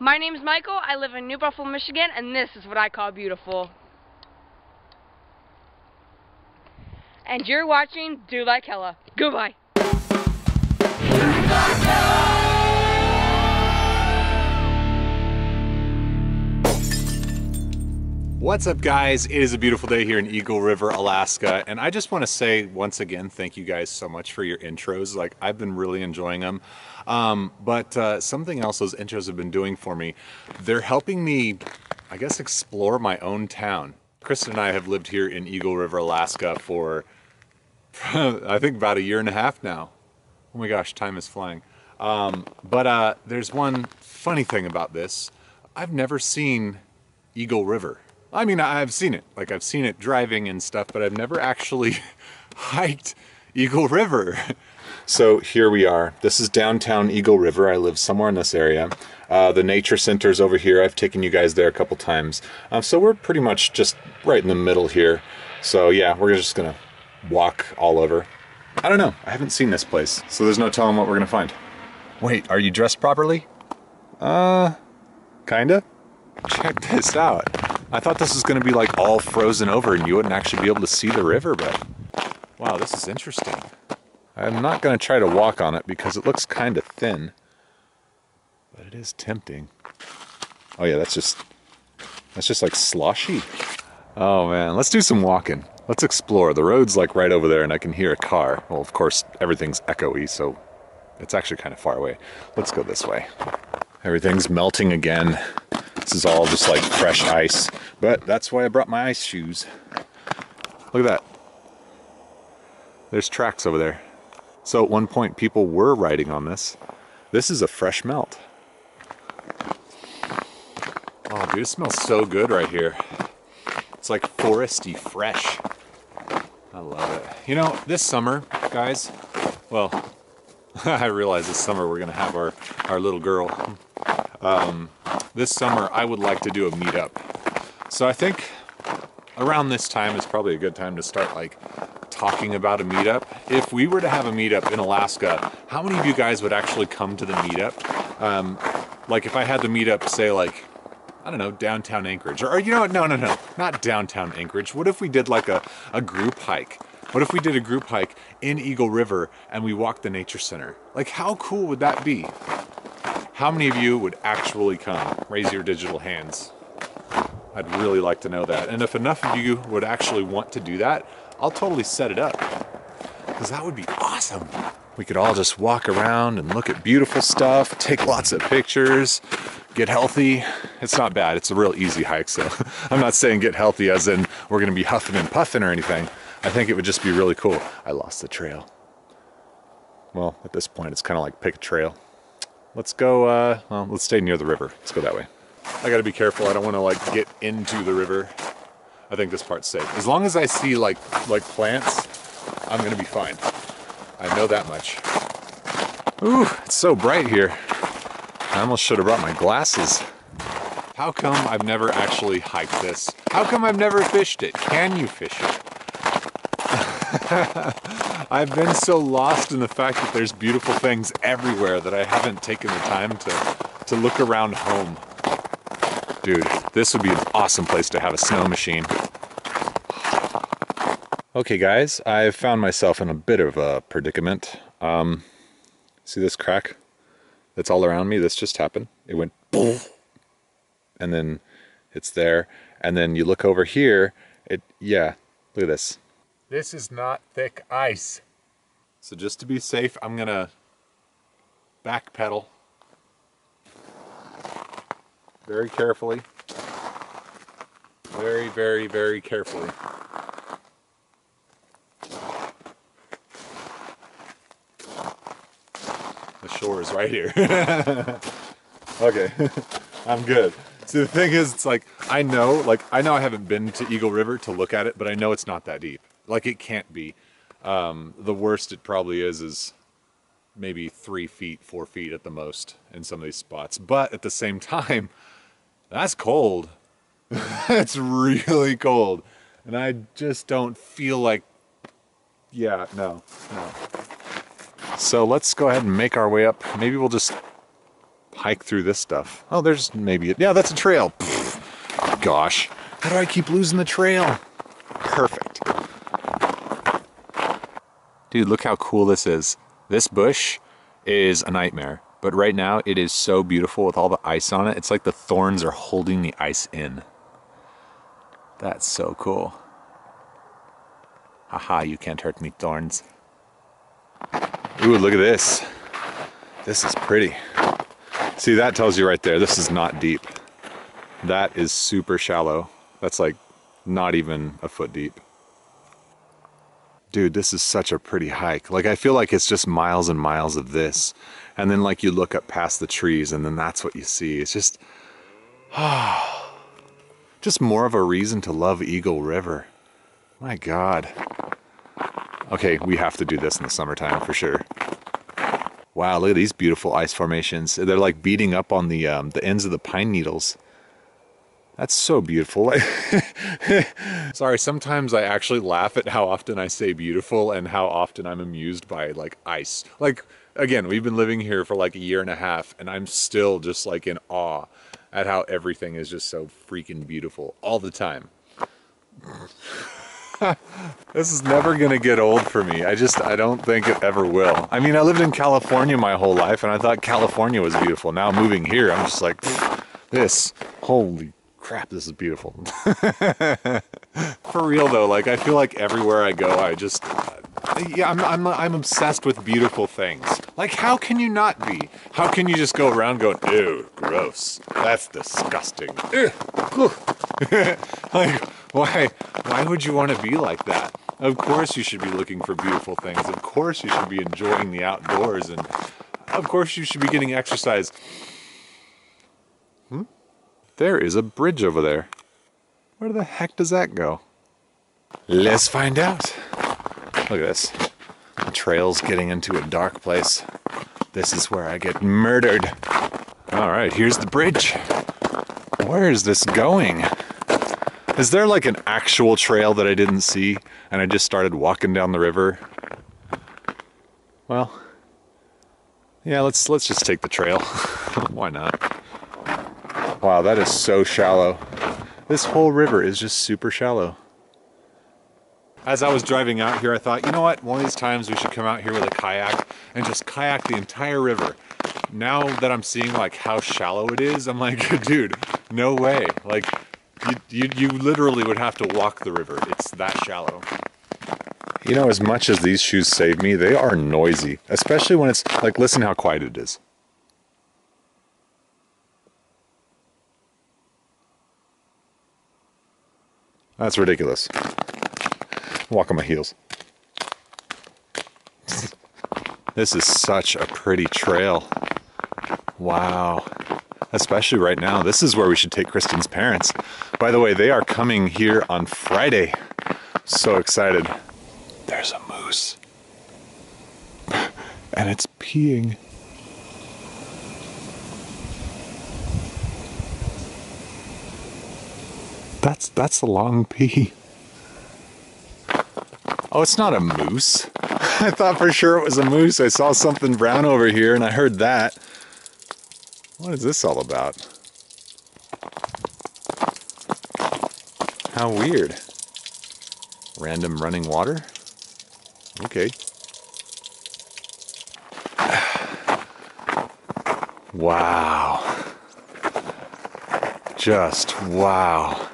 My name's Michael. I live in New Buffalo, Michigan, and this is what I call beautiful. And you're watching Dude Like Hella. Goodbye. What's up guys? It is a beautiful day here in Eagle River, Alaska, and I just want to say once again, thank you guys so much for your intros. Like, I've been really enjoying them. Um, but uh, something else those intros have been doing for me, they're helping me, I guess, explore my own town. Kristen and I have lived here in Eagle River, Alaska for, I think about a year and a half now. Oh my gosh, time is flying. Um, but uh, there's one funny thing about this. I've never seen Eagle River. I mean, I've seen it. Like, I've seen it driving and stuff, but I've never actually hiked Eagle River. So here we are. This is downtown Eagle River. I live somewhere in this area. Uh, the nature center's over here. I've taken you guys there a couple times. Um, so we're pretty much just right in the middle here. So yeah, we're just gonna walk all over. I don't know. I haven't seen this place. So there's no telling what we're gonna find. Wait, are you dressed properly? Uh, kinda. Check this out. I thought this was going to be like all frozen over and you wouldn't actually be able to see the river, but wow, this is interesting. I'm not going to try to walk on it because it looks kind of thin, but it is tempting. Oh yeah, that's just, that's just like sloshy. Oh man, let's do some walking. Let's explore. The road's like right over there and I can hear a car. Well, of course, everything's echoey, so it's actually kind of far away. Let's go this way. Everything's melting again. This is all just like fresh ice, but that's why I brought my ice shoes. Look at that. There's tracks over there. So at one point people were riding on this. This is a fresh melt. Oh dude, it smells so good right here. It's like foresty fresh. I love it. You know, this summer, guys, well, I realize this summer we're gonna have our, our little girl. Um, this summer I would like to do a meetup. So I think around this time is probably a good time to start like talking about a meetup. If we were to have a meetup in Alaska, how many of you guys would actually come to the meetup? Um, like if I had the meetup, say like, I don't know, downtown Anchorage, or, or you know what, no, no, no, not downtown Anchorage. What if we did like a, a group hike? What if we did a group hike in Eagle River and we walked the nature center? Like how cool would that be? How many of you would actually come? Raise your digital hands. I'd really like to know that. And if enough of you would actually want to do that, I'll totally set it up. Because that would be awesome. We could all just walk around and look at beautiful stuff, take lots of pictures, get healthy. It's not bad. It's a real easy hike, so I'm not saying get healthy as in we're going to be huffing and puffing or anything. I think it would just be really cool. I lost the trail. Well, at this point, it's kind of like pick a trail. Let's go, uh, well, let's stay near the river. Let's go that way. I gotta be careful. I don't want to like get into the river. I think this part's safe. As long as I see like like plants, I'm gonna be fine. I know that much. Ooh, it's so bright here. I almost should have brought my glasses. How come I've never actually hiked this? How come I've never fished it? Can you fish it? I've been so lost in the fact that there's beautiful things everywhere that I haven't taken the time to, to look around home. Dude, this would be an awesome place to have a snow machine. Okay guys, I've found myself in a bit of a predicament. Um, see this crack that's all around me? This just happened. It went boom, and then it's there. And then you look over here, it, yeah, look at this. This is not thick ice. So just to be safe, I'm gonna back pedal very carefully. Very, very, very carefully. The shore is right here. okay, I'm good. See, the thing is, it's like, I know, like, I know I haven't been to Eagle River to look at it, but I know it's not that deep. Like, it can't be. Um, the worst it probably is, is maybe three feet, four feet at the most in some of these spots. But at the same time, that's cold. it's really cold. And I just don't feel like, yeah, no, no. So let's go ahead and make our way up. Maybe we'll just hike through this stuff. Oh, there's maybe, yeah, that's a trail. Pfft, gosh, how do I keep losing the trail? Dude, look how cool this is. This bush is a nightmare, but right now it is so beautiful with all the ice on it. It's like the thorns are holding the ice in. That's so cool. Haha, you can't hurt me, thorns. Ooh, look at this. This is pretty. See, that tells you right there, this is not deep. That is super shallow. That's like not even a foot deep. Dude, this is such a pretty hike. Like, I feel like it's just miles and miles of this. And then, like, you look up past the trees, and then that's what you see. It's just, ah, just more of a reason to love Eagle River. My God. Okay, we have to do this in the summertime for sure. Wow, look at these beautiful ice formations. They're like beating up on the um, the ends of the pine needles. That's so beautiful. Sorry, sometimes I actually laugh at how often I say beautiful and how often I'm amused by like ice. Like again, we've been living here for like a year and a half and I'm still just like in awe at how everything is just so freaking beautiful all the time. this is never gonna get old for me. I just, I don't think it ever will. I mean, I lived in California my whole life and I thought California was beautiful. Now moving here, I'm just like, this, holy crap, this is beautiful. For real though, like I feel like everywhere I go, I just, uh, yeah, I'm, I'm, I'm obsessed with beautiful things. Like how can you not be? How can you just go around going, ew, gross, that's disgusting. like, why, why would you want to be like that? Of course you should be looking for beautiful things. Of course you should be enjoying the outdoors and of course you should be getting exercise. There is a bridge over there. Where the heck does that go? Let's find out. Look at this. The trail's getting into a dark place. This is where I get murdered. All right, here's the bridge. Where is this going? Is there like an actual trail that I didn't see and I just started walking down the river? Well, yeah, let's let's just take the trail. Why not? Wow, that is so shallow. This whole river is just super shallow. As I was driving out here, I thought, you know what? One of these times we should come out here with a kayak and just kayak the entire river. Now that I'm seeing like how shallow it is, I'm like, dude, no way. Like, you, you, you literally would have to walk the river. It's that shallow. You know, as much as these shoes save me, they are noisy, especially when it's like, listen how quiet it is. That's ridiculous. Walk on my heels. This is such a pretty trail. Wow. Especially right now. This is where we should take Kristen's parents. By the way, they are coming here on Friday. So excited. There's a moose. And it's peeing. That's that's a long pee. Oh, it's not a moose. I thought for sure it was a moose. I saw something brown over here and I heard that. What is this all about? How weird. Random running water? Okay. Wow. Just wow.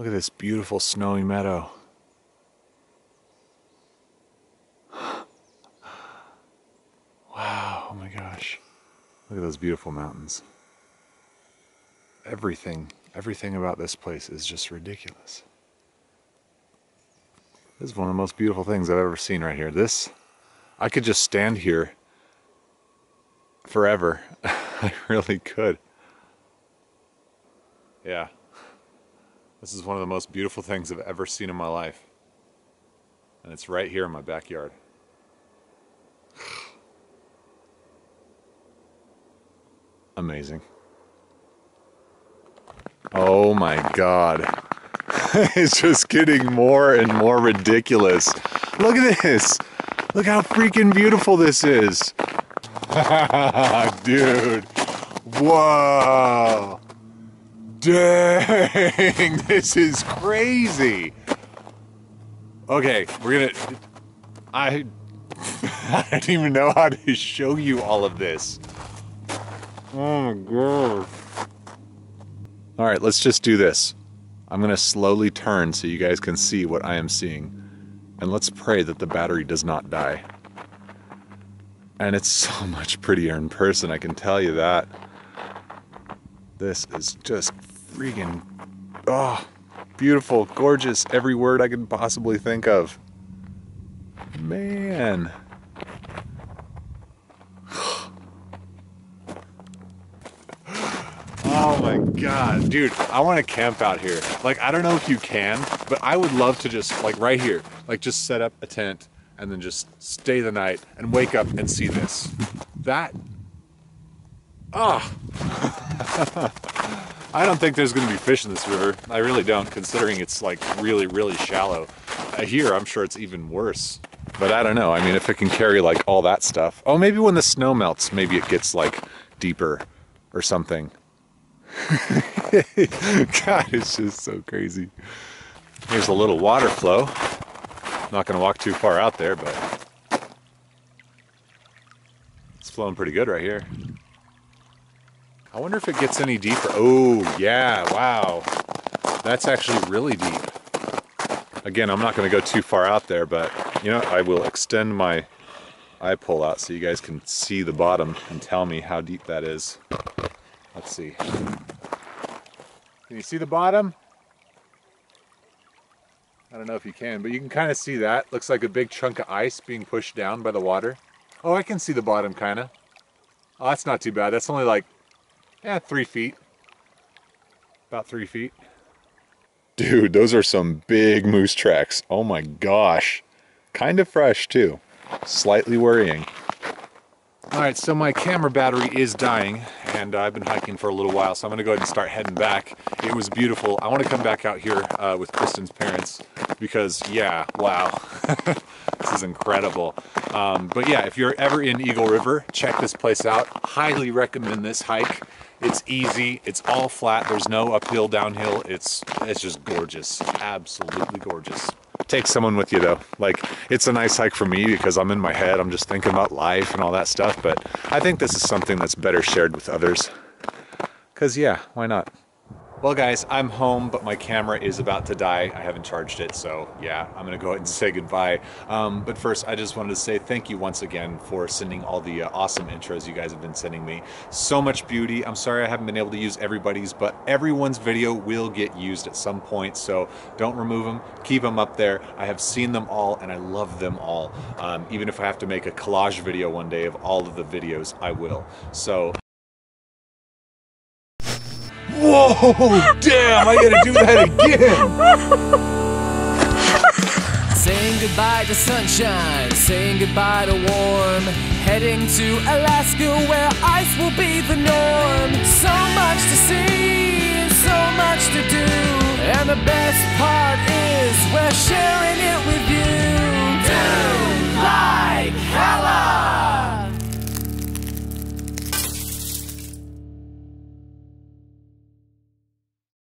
Look at this beautiful snowy meadow. Wow, oh my gosh. Look at those beautiful mountains. Everything, everything about this place is just ridiculous. This is one of the most beautiful things I've ever seen right here. This, I could just stand here forever. I really could. Yeah. This is one of the most beautiful things I've ever seen in my life. And it's right here in my backyard. Amazing. Oh my god. it's just getting more and more ridiculous. Look at this. Look how freaking beautiful this is. Dude. Whoa. Dang, this is crazy. Okay, we're gonna. I. I don't even know how to show you all of this. Oh my god. All right, let's just do this. I'm gonna slowly turn so you guys can see what I am seeing. And let's pray that the battery does not die. And it's so much prettier in person, I can tell you that. This is just freaking, oh, beautiful, gorgeous, every word I can possibly think of. Man. Oh my god, dude, I want to camp out here. Like, I don't know if you can, but I would love to just, like, right here, like, just set up a tent and then just stay the night and wake up and see this. That, ah. Oh. I don't think there's going to be fish in this river. I really don't, considering it's like really, really shallow. Uh, here, I'm sure it's even worse. But I don't know. I mean, if it can carry like all that stuff. Oh, maybe when the snow melts, maybe it gets like deeper or something. God, it's just so crazy. Here's a little water flow. Not going to walk too far out there, but it's flowing pretty good right here. I wonder if it gets any deeper. Oh, yeah, wow. That's actually really deep. Again, I'm not going to go too far out there, but you know, I will extend my eye pole out so you guys can see the bottom and tell me how deep that is. Let's see. Can you see the bottom? I don't know if you can, but you can kind of see that. Looks like a big chunk of ice being pushed down by the water. Oh, I can see the bottom kind of. Oh, that's not too bad. That's only like yeah, three feet. About three feet. Dude, those are some big moose tracks. Oh my gosh. Kind of fresh too. Slightly worrying. All right, so my camera battery is dying and I've been hiking for a little while, so I'm gonna go ahead and start heading back. It was beautiful. I wanna come back out here uh, with Kristen's parents because yeah, wow. this is incredible. Um, but yeah, if you're ever in Eagle River, check this place out. Highly recommend this hike. It's easy. It's all flat. There's no uphill, downhill. It's it's just gorgeous. Absolutely gorgeous. Take someone with you though. Like it's a nice hike for me because I'm in my head. I'm just thinking about life and all that stuff. But I think this is something that's better shared with others. Cause yeah, why not? Well guys, I'm home, but my camera is about to die. I haven't charged it, so yeah, I'm gonna go ahead and say goodbye. Um, but first, I just wanted to say thank you once again for sending all the uh, awesome intros you guys have been sending me. So much beauty. I'm sorry I haven't been able to use everybody's, but everyone's video will get used at some point, so don't remove them. Keep them up there. I have seen them all, and I love them all. Um, even if I have to make a collage video one day of all of the videos, I will. So Whoa, damn, I gotta do that again. saying goodbye to sunshine, saying goodbye to warm. Heading to Alaska where ice will be the norm. So much to see so much to do. And the best part is we're sharing it with you. Dude like hella!